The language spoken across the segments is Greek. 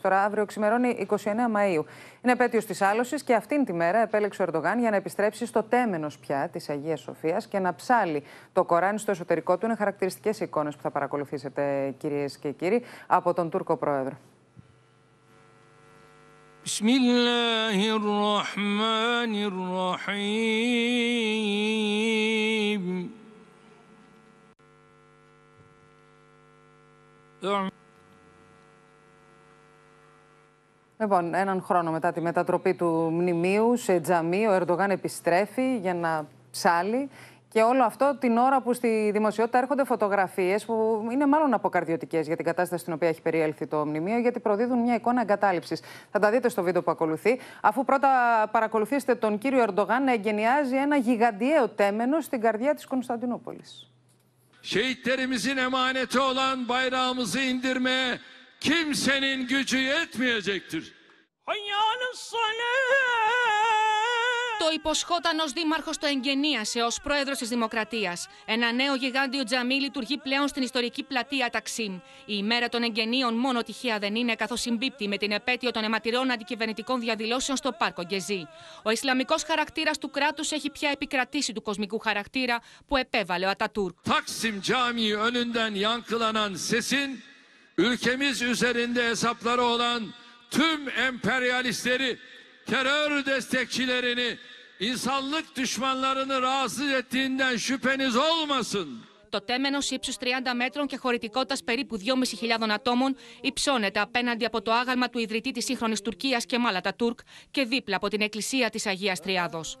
Τώρα, αύριο ξημερώνει 29 Μαΐου. Είναι επέτειο τη άλωση και αυτήν τη μέρα επέλεξε ο Ερντογάν για να επιστρέψει στο τέμενο πια τη Αγία Σοφία και να ψάλει το Κοράνι στο εσωτερικό του. Είναι χαρακτηριστικέ εικόνε που θα παρακολουθήσετε, κυρίε και κύριοι, από τον Τούρκο πρόεδρο. بسم الله الرحمن الرحيم Λοιπόν, έναν χρόνο μετά τη μετατροπή του μνημείου σε τζαμί, ο Ερντογάν επιστρέφει για να ψάλει. Και όλο αυτό την ώρα που στη δημοσιότητα έρχονται φωτογραφίες που είναι μάλλον αποκαρδιωτικές για την κατάσταση στην οποία έχει περιέλθει το μνημείο, γιατί προδίδουν μια εικόνα εγκατάλειψης. Θα τα δείτε στο βίντεο που ακολουθεί, αφού πρώτα παρακολουθήσετε τον κύριο Ερντογάν να εγκαινιάζει ένα γιγαντιαίο τέμενο στην καρδιά της Κωνσταντινούπολης. Şehitlerimizin emaneti olan bayrağımızı indirmeye kimsenin gücü yetmeyecektir. Το υποσχόταν ω δήμαρχος το εγγενίασε ως πρόεδρος της Δημοκρατίας. Ένα νέο γιγάντιο τζαμί λειτουργεί πλέον στην ιστορική πλατεία Ταξίμ. Η ημέρα των εγγενείων μόνο τυχαία δεν είναι, καθώς συμπίπτει με την επέτειο των αιματηρών αντικυβερνητικών διαδηλώσεων στο Πάρκο Γκεζί. Ο Ισλαμικός χαρακτήρας του κράτους έχει πια επικρατήσει του κοσμικού χαρακτήρα που επέβαλε ο Ατατούρκ. Taksim Camii önünden yankılanan sesin το τέμενο ύψου 30 μέτρων και χωρητικότητας περίπου 2.500 ατόμων υψώνεται απέναντι από το άγαλμα του ιδρυτή της σύγχρονης Τουρκίας και Μάλατα Τούρκ και δίπλα από την εκκλησία της Αγίας Τριάδος.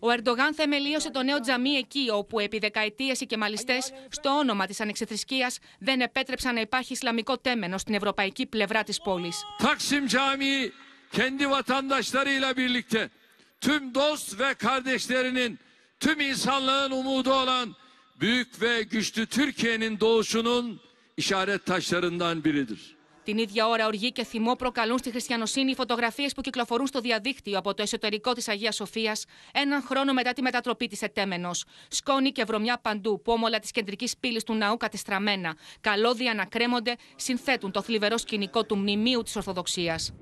Ο Ερντογάν θεμελίωσε το νέο τζαμί εκεί όπου επί δεκαετίες οι κεμαλιστές, στο όνομα της ανεξιθρησκείας, δεν επέτρεψαν να υπάρχει Ισλαμικό τέμενο στην ευρωπαϊκή πλευρά της πόλης. Ο Τζαμί είναι ο πρώτο που θα δείξει το Ισλαμικό τέμενο στην ευρωπαϊκή πλευρά τη πόλη büyük ve güçlü Türkiye'nin doğuşunun işaret taşlarından biridir. Την ίδια ώρα, οργή και θυμό προκαλούν στη χριστιανοσύνη οι φωτογραφίες που κυκλοφορούν στο διαδίκτυο από το εσωτερικό της Αγίας Σοφίας, έναν χρόνο μετά τη μετατροπή της Ετέμενος. Σκόνη και βρωμιά παντού, πόμολα της κεντρικής πύλης του ναού κατεστραμμένα. Καλώδια να κρέμονται, συνθέτουν το θλιβερό σκηνικό του μνημείου της Ορθοδοξίας.